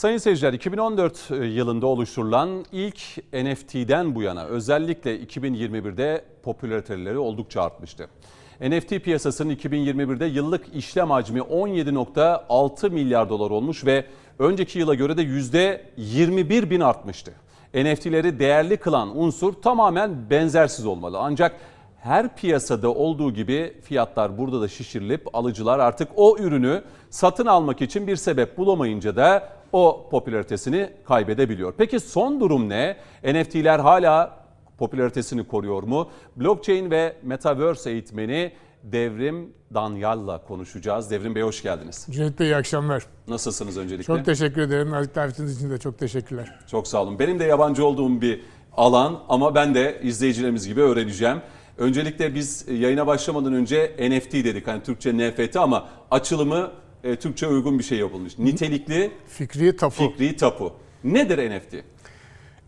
Sayın seyirciler 2014 yılında oluşturulan ilk NFT'den bu yana özellikle 2021'de popülariteleri oldukça artmıştı. NFT piyasasının 2021'de yıllık işlem hacmi 17.6 milyar dolar olmuş ve önceki yıla göre de %21 bin artmıştı. NFT'leri değerli kılan unsur tamamen benzersiz olmalı. Ancak her piyasada olduğu gibi fiyatlar burada da şişirilip alıcılar artık o ürünü satın almak için bir sebep bulamayınca da o popülaritesini kaybedebiliyor. Peki son durum ne? NFT'ler hala popülaritesini koruyor mu? Blockchain ve Metaverse eğitmeni Devrim Danyal'la konuşacağız. Devrim Bey hoş geldiniz. Cüneyt Bey iyi akşamlar. Nasılsınız öncelikle? Çok teşekkür ederim. Nazik davetiniz için de çok teşekkürler. Çok sağ olun. Benim de yabancı olduğum bir alan ama ben de izleyicilerimiz gibi öğreneceğim. Öncelikle biz yayına başlamadan önce NFT dedik. Hani Türkçe NFT ama açılımı e, Türkçe uygun bir şey yapılmış. Nitelikli Fikri tapu. fikri tapu. Nedir NFT?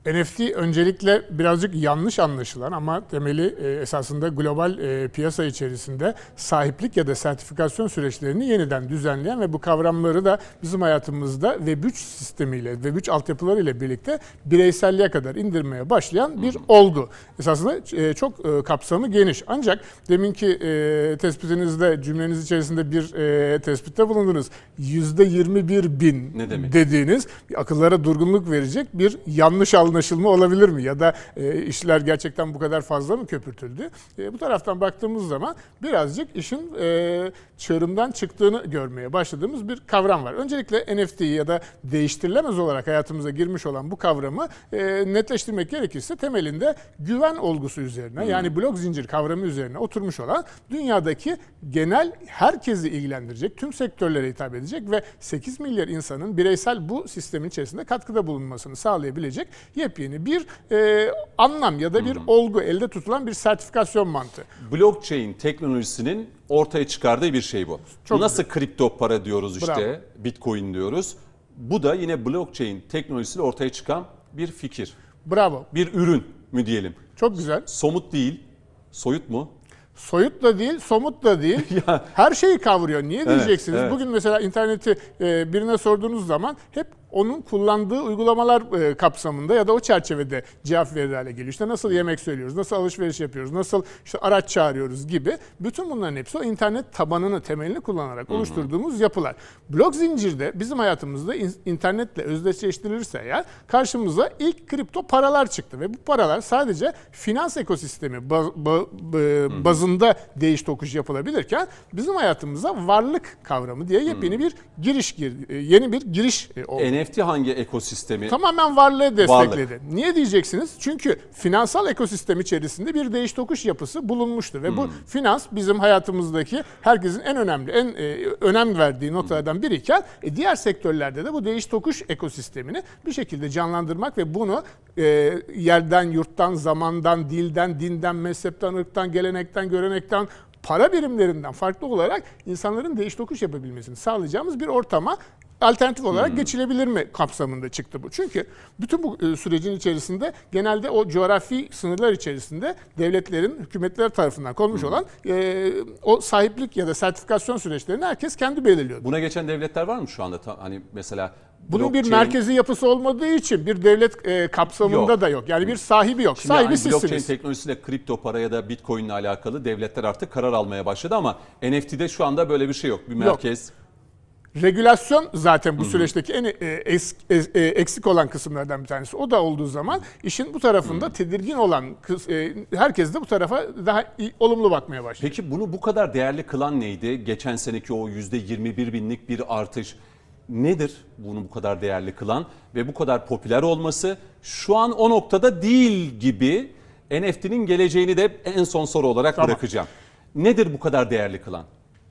NFT öncelikle birazcık yanlış anlaşılan ama temeli e, esasında global e, piyasa içerisinde sahiplik ya da sertifikasyon süreçlerini yeniden düzenleyen ve bu kavramları da bizim hayatımızda Web3 sistemiyle, Web3 altyapılarıyla birlikte bireyselliğe kadar indirmeye başlayan bir olgu. Esasında e, çok e, kapsamı geniş. Ancak deminki e, tespitinizde, cümleniz içerisinde bir e, tespitte bulundunuz. %21 bin dediğiniz akıllara durgunluk verecek bir yanlış anlaşılma olabilir mi? Ya da e, işler gerçekten bu kadar fazla mı köpürtüldü? E, bu taraftan baktığımız zaman birazcık işin e, çığırından çıktığını görmeye başladığımız bir kavram var. Öncelikle NFT ya da değiştirilemez olarak hayatımıza girmiş olan bu kavramı e, netleştirmek gerekirse temelinde güven olgusu üzerine yani blok zincir kavramı üzerine oturmuş olan dünyadaki genel herkesi ilgilendirecek, tüm sektörlere hitap edecek ve 8 milyar insanın bireysel bu sistemin içerisinde katkıda bulunmasını sağlayabilecek yepyeni bir e, anlam ya da bir olgu elde tutulan bir sertifikasyon mantığı. Blockchain teknolojisinin ortaya çıkardığı bir şey bu. Çok Nasıl kripto para diyoruz işte, Bravo. Bitcoin diyoruz. Bu da yine blockchain teknolojisiyle ortaya çıkan bir fikir. Bravo. Bir ürün mü diyelim. Çok güzel. Somut değil, soyut mu? Soyut da değil, somut da değil. Her şeyi kavuruyor. Niye diyeceksiniz? evet. Bugün mesela interneti e, birine sorduğunuz zaman hep onun kullandığı uygulamalar e, kapsamında ya da o çerçevede cevap verir hale geliyor. İşte nasıl yemek söylüyoruz, nasıl alışveriş yapıyoruz, nasıl işte araç çağırıyoruz gibi. Bütün bunların hepsi o internet tabanını, temelini kullanarak oluşturduğumuz yapılar. Blok zincirde bizim hayatımızda in- internetle özdeşleştirilirse eğer karşımıza ilk kripto paralar çıktı ve bu paralar sadece finans ekosistemi ba- ba- ba- bazında değiş tokuş yapılabilirken bizim hayatımıza varlık kavramı diye yepyeni bir giriş. E, Yeni bir giriş e, oldu. NFT hangi ekosistemi? Tamamen varlığı destekledi. Varlık. Niye diyeceksiniz? Çünkü finansal ekosistem içerisinde bir değiş tokuş yapısı bulunmuştu ve bu finans bizim hayatımızdaki herkesin en önemli, en e, önem verdiği noktalardan biriyken e, diğer sektörlerde de bu değiş tokuş ekosistemini bir şekilde canlandırmak ve bunu e, yerden, yurttan, zamandan, dilden, dinden, mezhepten, ırktan, gelenekten, görenekten para birimlerinden farklı olarak insanların değiş tokuş yapabilmesini sağlayacağımız bir ortama alternatif olarak geçilebilir mi kapsamında çıktı bu. Çünkü bütün bu e, sürecin içerisinde genelde o coğrafi sınırlar içerisinde devletlerin, hükümetler tarafından konmuş olan e, o sahiplik ya da sertifikasyon süreçlerini herkes kendi belirliyordu. Buna geçen devletler var mı şu anda? Hani mesela Bunun bir blockchain- merkezi yapısı olmadığı için bir devlet e, kapsamında Yok. da yok. Yani bir sahibi yok. Şimdi sahibi hani blockchain sizsiniz. teknolojisiyle kripto para ya da bitcoin ile alakalı devletler artık karar almaya başladı ama NFT'de şu anda böyle bir şey yok. Bir merkez. Regülasyon zaten bu süreçteki en e, es- es- e, eksik olan kısımlardan bir tanesi. O da olduğu zaman işin bu tarafında tedirgin olan e, herkes de bu tarafa daha iyi- olumlu bakmaya başlıyor. Peki bunu bu kadar değerli kılan neydi? Geçen seneki o %21 binlik bir artış nedir bunu bu kadar değerli kılan ve bu kadar popüler olması şu an o noktada değil gibi NFT'nin geleceğini de en son soru olarak Tamam. bırakacağım. Nedir bu kadar değerli kılan?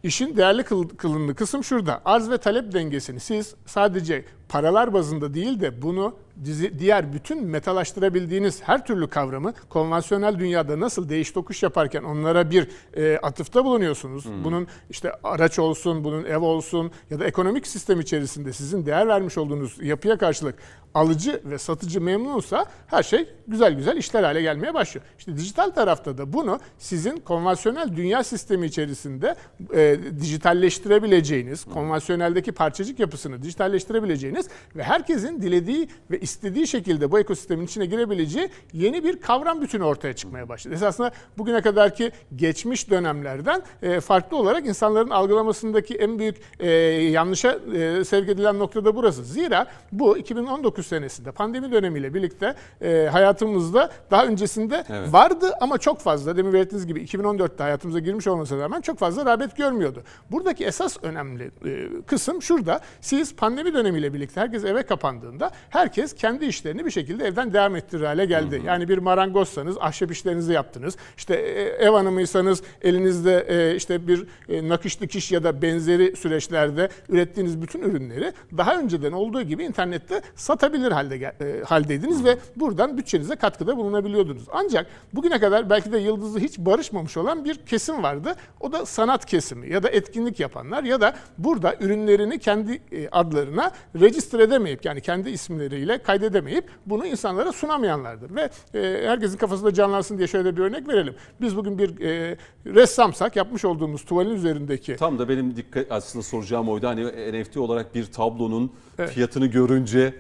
İşin değerli kıl- kılındığı kısım şurada. Arz ve talep dengesini siz sadece paralar bazında değil de bunu dizi- diğer bütün metalaştırabildiğiniz her türlü kavramı konvansiyonel dünyada nasıl değiş tokuş yaparken onlara bir e, atıfta bulunuyorsunuz. Bunun işte araç olsun, bunun ev olsun ya da ekonomik sistem içerisinde sizin değer vermiş olduğunuz yapıya karşılık alıcı ve satıcı memnunsa her şey güzel güzel işler hale gelmeye başlıyor. İşte dijital tarafta da bunu sizin konvansiyonel dünya sistemi içerisinde e, dijitalleştirebileceğiniz, konvansiyoneldeki parçacık yapısını dijitalleştirebileceğiniz ve herkesin dilediği ve istediği şekilde bu ekosistemin içine girebileceği yeni bir kavram bütünü ortaya çıkmaya başladı. Esasında bugüne kadarki geçmiş dönemlerden e, farklı olarak insanların algılamasındaki en büyük e, yanlışa e, sevk edilen nokta da burası. Zira bu 2019 senesinde pandemi dönemiyle birlikte hayatımızda daha öncesinde Evet. vardı ama çok fazla demin belirttiğiniz gibi 2014'te hayatımıza girmiş olmasına rağmen çok fazla rağbet görmüyordu. Buradaki esas önemli kısım şurada. Siz pandemi dönemiyle birlikte herkes eve kapandığında herkes kendi işlerini bir şekilde evden devam ettirir hale geldi. Yani bir marangozsanız ahşap işlerinizi yaptınız. İşte e, ev hanımıysanız elinizde e, işte bir e, nakış dikiş ya da benzeri süreçlerde ürettiğiniz bütün ürünleri daha önceden olduğu gibi internette satabilir halde haldeydiniz ve buradan bütçenize katkıda bulunabiliyordunuz. Ancak bugüne kadar belki de yıldızı hiç barışmamış olan bir kesim vardı. O da sanat kesimi ya da etkinlik yapanlar ya da burada ürünlerini kendi adlarına registre edemeyip yani kendi isimleriyle kaydedemeyip bunu insanlara sunamayanlardır. Ve e, herkesin kafasında canlansın diye şöyle bir örnek verelim. Biz bugün bir e, ressamsak yapmış olduğumuz tuvalin üzerindeki Tam da benim dikkat aslında soracağım oydu. Hani NFT olarak bir tablonun fiyatını görünce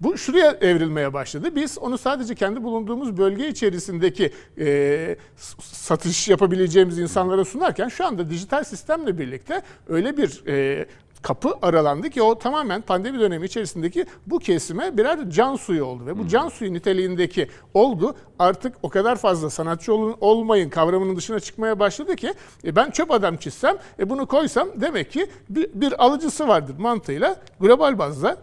Bu şuraya evrilmeye başladı. Biz onu sadece kendi bulunduğumuz bölge içerisindeki e, satış yapabileceğimiz insanlara sunarken şu anda dijital sistemle birlikte öyle bir e, kapı aralandı ki o tamamen pandemi dönemi içerisindeki bu kesime birer can suyu oldu. Ve bu can suyu niteliğindeki olgu artık o kadar fazla sanatçı olun, olmayın kavramının dışına çıkmaya başladı ki e, ben çöp adam çizsem e, bunu koysam demek ki bir, bir alıcısı vardır mantığıyla global bazda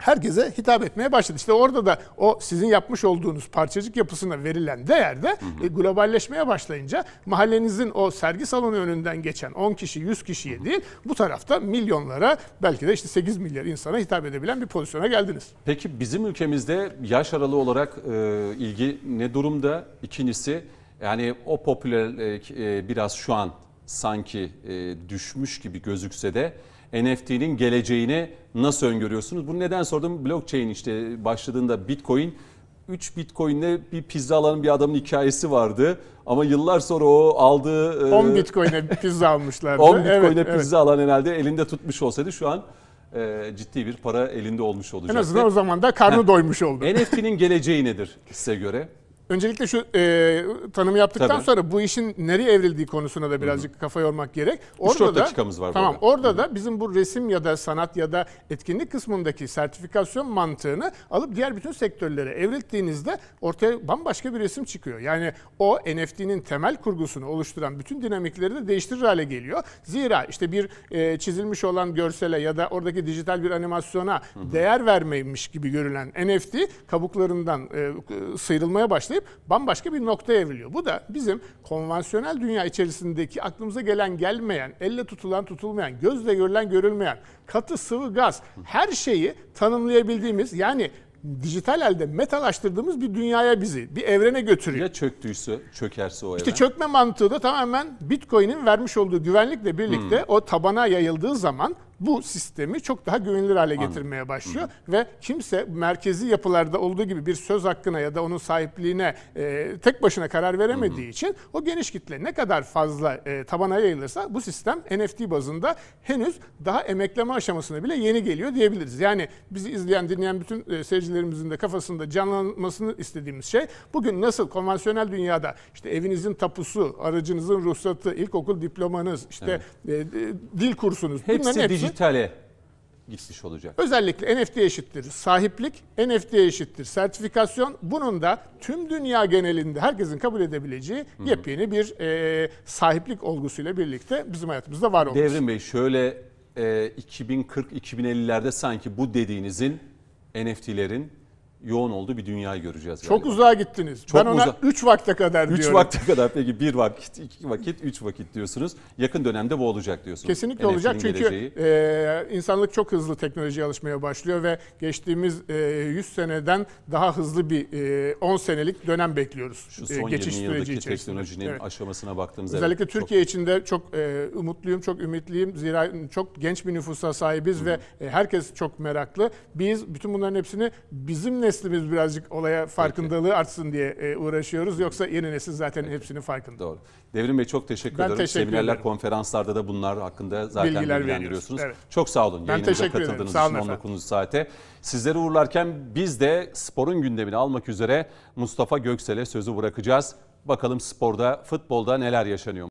herkese hitap etmeye başladı. İşte orada da o sizin yapmış olduğunuz parçacık yapısına verilen değer de e, globalleşmeye başlayınca mahallenizin o sergi salonu önünden geçen 10 kişi 100 kişiye değil bu tarafta milyonlara belki de işte 8 milyar insana hitap edebilen bir pozisyona geldiniz. Peki bizim ülkemizde yaş aralığı olarak e, ilgi ne durumda? İkincisi yani o popülerlik e, biraz şu an sanki e, düşmüş gibi gözükse de NFT'nin geleceğini nasıl öngörüyorsunuz? Bunu neden sordum? Blockchain işte başladığında Bitcoin 3 Bitcoin'le bir pizza alan bir adamın hikayesi vardı. Ama yıllar sonra o aldığı... e, 10 bitcoin'e pizza almışlardı. 10 Bitcoin'e Evet, evet. pizza alan herhalde elinde tutmuş olsaydı şu an e, ciddi bir para elinde olmuş En olacaktı. azından o zaman da karnı doymuş oldu. NFT'nin geleceği nedir size göre? Öncelikle şu e, tanımı yaptıktan Tabii. sonra bu işin nereye evrildiği konusuna da birazcık kafa yormak gerek. dört dakikamız var Tamam. arada. Orada da bizim bu resim ya da sanat ya da etkinlik kısmındaki sertifikasyon mantığını alıp diğer bütün sektörlere evrildiğinizde ortaya bambaşka bir resim çıkıyor. Yani o NFT'nin temel kurgusunu oluşturan bütün dinamikleri de değiştirir hale geliyor. Zira işte bir e, çizilmiş olan görsele ya da oradaki dijital bir animasyona değer vermeymiş gibi görülen NFT kabuklarından e, sıyrılmaya başlayıp bambaşka bir noktaya evriliyor. Bu da bizim konvansiyonel dünya içerisindeki aklımıza gelen gelmeyen, elle tutulan tutulmayan, gözle görülen görülmeyen, katı sıvı gaz her şeyi tanımlayabildiğimiz yani dijital elde metalaştırdığımız bir dünyaya bizi, bir evrene götürüyor. Ya çöktüyse, çökerse o İşte evren? çökme mantığı da tamamen Bitcoin'in vermiş olduğu güvenlikle birlikte Hmm. o tabana yayıldığı zaman bu sistemi çok daha güvenilir hale getirmeye başlıyor ve kimse merkezi yapılarda olduğu gibi bir söz hakkına ya da onun sahipliğine e, tek başına karar veremediği için o geniş kitle ne kadar fazla e, tabana yayılırsa bu sistem NFT bazında henüz daha emekleme aşamasına bile yeni geliyor diyebiliriz. Yani bizi izleyen, dinleyen bütün e, seyircilerimizin de kafasında canlanmasını istediğimiz şey bugün nasıl konvansiyonel dünyada işte evinizin tapusu, aracınızın ruhsatı, ilkokul diplomanız, işte e, e, dil kursunuz Hepsi dijitale gitmiş olacak. Özellikle NFT eşittir sahiplik, NFT eşittir sertifikasyon. Bunun da tüm dünya genelinde herkesin kabul edebileceği yepyeni bir e, sahiplik olgusuyla birlikte bizim hayatımızda var olması. Devrim Bey şöyle e, 2040-2050'lerde sanki bu dediğinizin NFT'lerin yoğun olduğu bir dünyayı göreceğiz. Çok galiba. uzağa gittiniz. Çok ben ona uza- 3 vakte kadar 3 diyorum. vakte kadar peki bir vakit, iki vakit, üç vakit diyorsunuz. Yakın dönemde bu olacak diyorsunuz. Kesinlikle NFT'nin olacak çünkü geleceği. e, insanlık çok hızlı teknolojiye alışmaya başlıyor ve geçtiğimiz e, 100 seneden daha hızlı bir e, 10 senelik dönem bekliyoruz. şu e, son geçiş 20 süreci yıldaki içerisinde. teknolojinin Evet. aşamasına baktığımızda Özellikle evet, çok- Türkiye için de çok e, umutluyum, çok ümitliyim. Zira çok genç bir nüfusa sahibiz ve e, herkes çok meraklı. Biz bütün bunların hepsini bizim neslimiz birazcık olaya farkındalığı artsın diye e, uğraşıyoruz. Yoksa yeni nesil zaten hepsinin farkında. Doğru. Devrim Bey çok teşekkür Ben ederim. teşekkür Seminerler, ederim. konferanslarda da bunlar hakkında zaten Bilgiler bilgilendiriyorsunuz. evet. Çok sağ olun. Ben Yayınımıza katıldığınız Sağ olun için efendim. 19 saate. Sizleri uğurlarken biz de sporun gündemini almak üzere Mustafa Göksel'e sözü bırakacağız. Bakalım sporda, futbolda neler yaşanıyor?